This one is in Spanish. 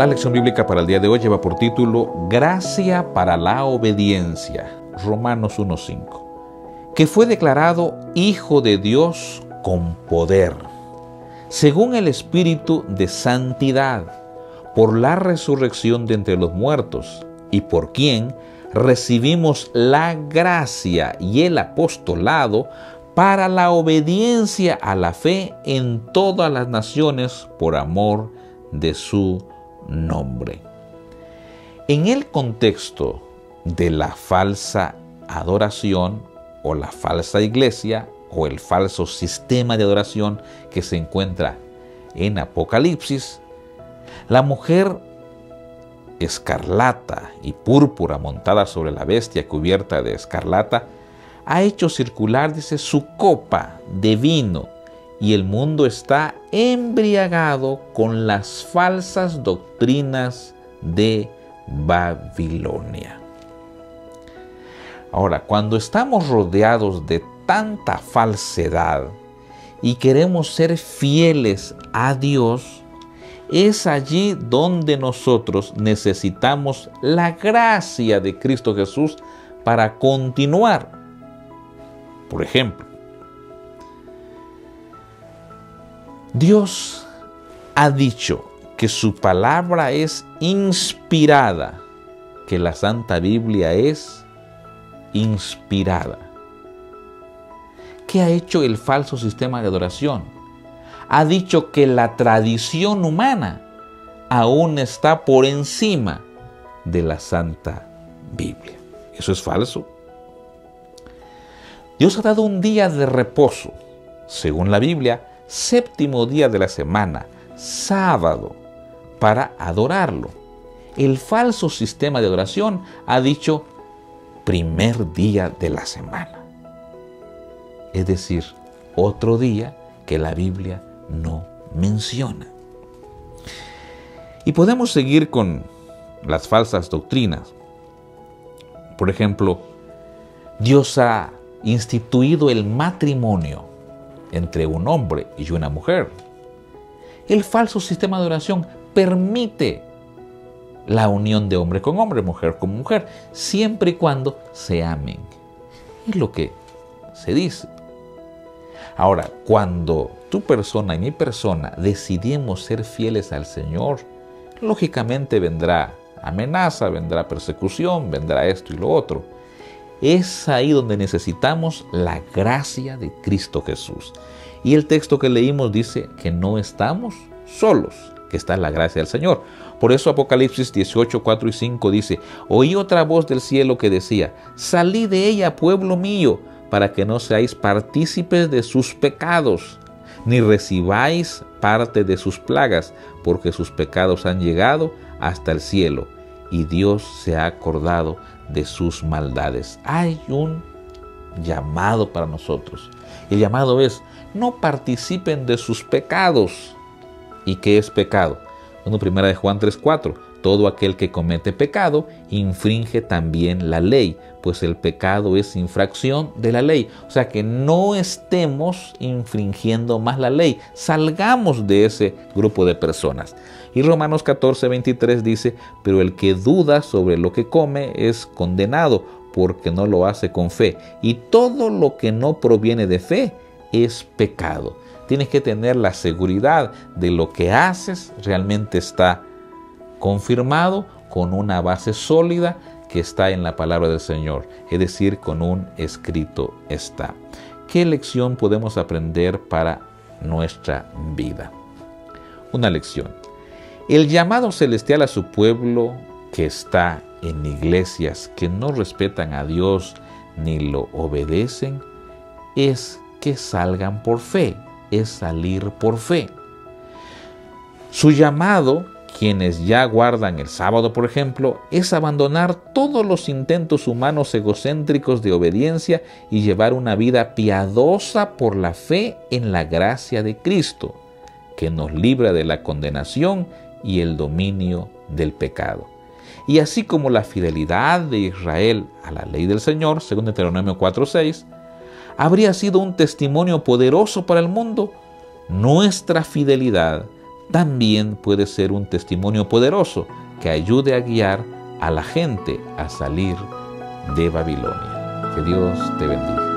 La lección bíblica para el día de hoy lleva por título Gracia para la obediencia, Romanos 1.5, que fue declarado Hijo de Dios con poder, según el Espíritu de Santidad, por la resurrección de entre los muertos, y por quien recibimos la gracia y el apostolado para la obediencia a la fe en todas las naciones por amor de su nombre. En el contexto de la falsa adoración o la falsa iglesia o el falso sistema de adoración que se encuentra en Apocalipsis, la mujer escarlata y púrpura montada sobre la bestia cubierta de escarlata ha hecho circular, dice, su copa de vino y el mundo está embriagado con las falsas doctrinas de Babilonia. Ahora, cuando estamos rodeados de tanta falsedad y queremos ser fieles a Dios, es allí donde nosotros necesitamos la gracia de Cristo Jesús para continuar. Por ejemplo, Dios ha dicho que su palabra es inspirada, que la Santa Biblia es inspirada. ¿Qué ha hecho el falso sistema de adoración? Ha dicho que la tradición humana aún está por encima de la Santa Biblia. Eso es falso. Dios ha dado un día de reposo, según la Biblia, séptimo día de la semana, sábado, para adorarlo. El falso sistema de adoración ha dicho primer día de la semana. Es decir, otro día que la Biblia no menciona. Y podemos seguir con las falsas doctrinas. Por ejemplo, Dios ha instituido el matrimonio entre un hombre y una mujer. El falso sistema de oración permite la unión de hombre con hombre, mujer con mujer, siempre y cuando se amen. Es lo que se dice. Ahora, cuando tu persona y mi persona decidimos ser fieles al Señor, lógicamente vendrá amenaza, vendrá persecución, vendrá esto y lo otro. Es ahí donde necesitamos la gracia de Cristo Jesús. Y el texto que leímos dice que no estamos solos, que está la gracia del Señor. Por eso Apocalipsis 18, 4 y 5 dice, oí otra voz del cielo que decía, salí de ella, pueblo mío, para que no seáis partícipes de sus pecados, ni recibáis parte de sus plagas, porque sus pecados han llegado hasta el cielo, y Dios se ha acordado de sus maldades. Hay un llamado para nosotros. El llamado es, no participen de sus pecados. ¿Y qué es pecado? Bueno, primera de Juan 3:4, todo aquel que comete pecado infringe también la ley, pues el pecado es infracción de la ley. O sea que no estemos infringiendo más la ley, salgamos de ese grupo de personas. Y Romanos 14:23 dice, pero el que duda sobre lo que come es condenado porque no lo hace con fe. Y todo lo que no proviene de fe es pecado. Tienes que tener la seguridad de lo que haces realmente está confirmado con una base sólida que está en la palabra del Señor, es decir, con un escrito está. ¿Qué lección podemos aprender para nuestra vida? Una lección. El llamado celestial a su pueblo que está en iglesias que no respetan a Dios ni lo obedecen es que salgan por fe, es salir por fe. Su llamado, quienes ya guardan el sábado, por ejemplo, es abandonar todos los intentos humanos egocéntricos de obediencia y llevar una vida piadosa por la fe en la gracia de Cristo, que nos libra de la condenación y el dominio del pecado. Y así como la fidelidad de Israel a la ley del Señor, según Deuteronomio 4:6, habría sido un testimonio poderoso para el mundo, nuestra fidelidad también puede ser un testimonio poderoso que ayude a guiar a la gente a salir de Babilonia. Que Dios te bendiga.